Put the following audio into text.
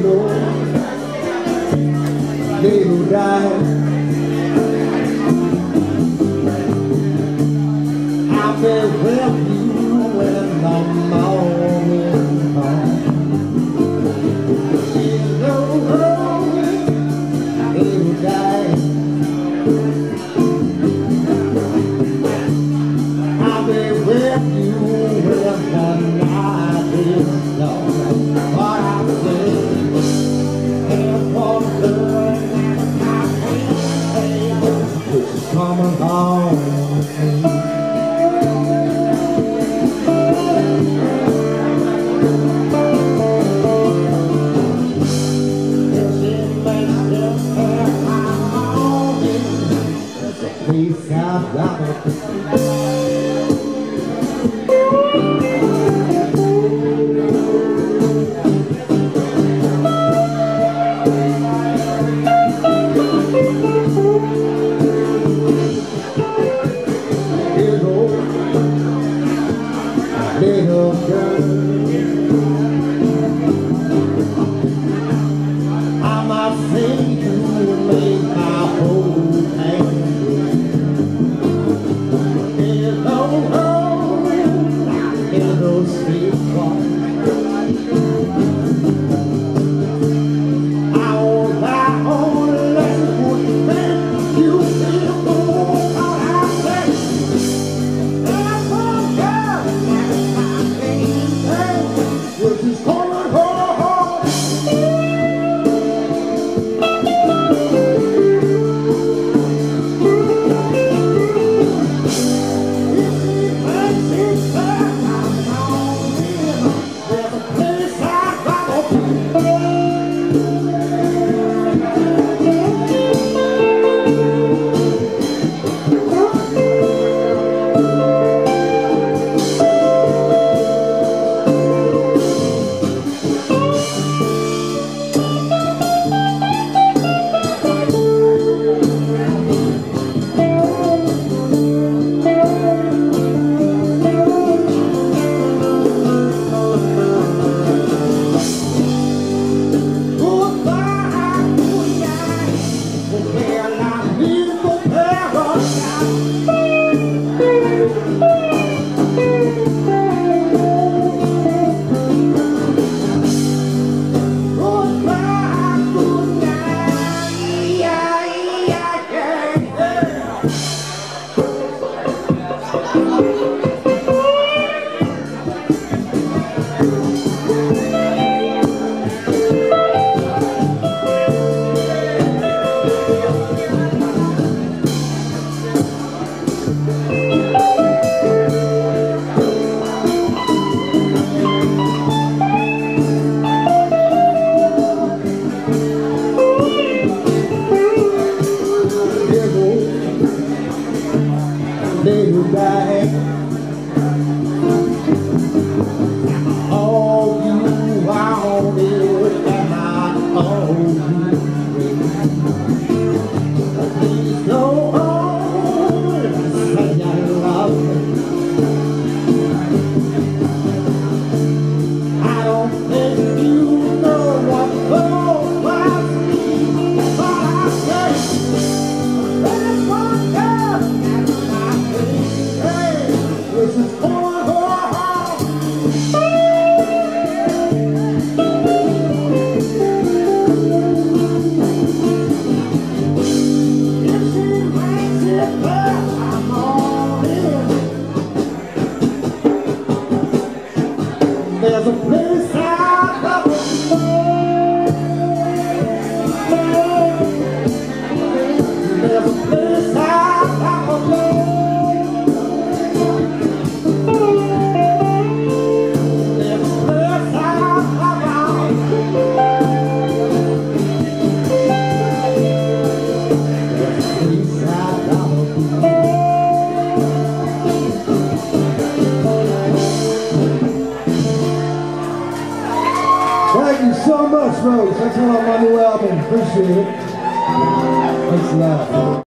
Lord, they will die. I will with you in I'm. East South little girl. die. There's a place I've gotta go. So much, folks. That's one on my new album. Appreciate it. Thanks a lot.